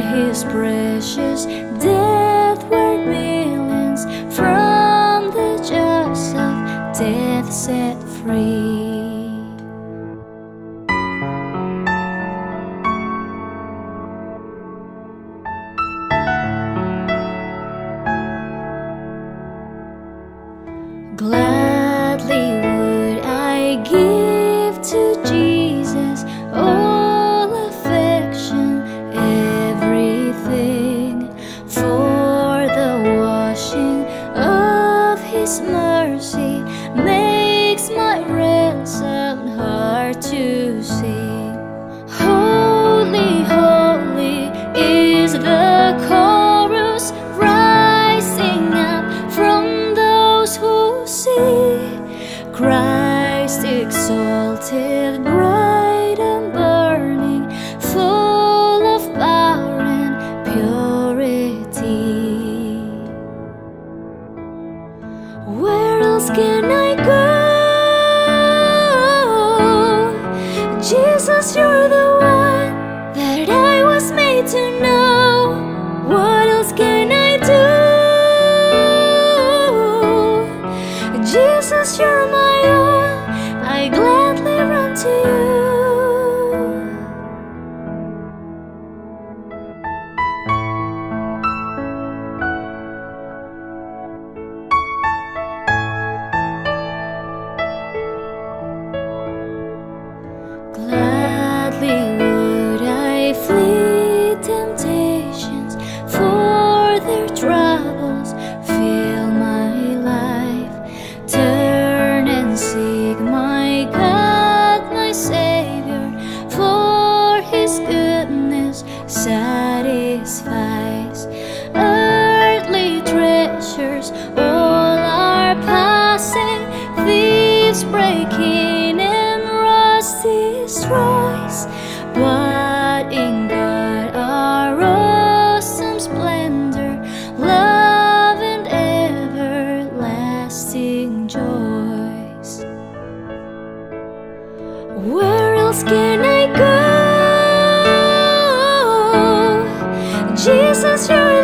his precious day. His mercy makes my ransom hard to sing. Holy, holy is the chorus rising up from those who see Christ exalted. else can I go? Jesus, you're the Where else can I go? Jesus, you're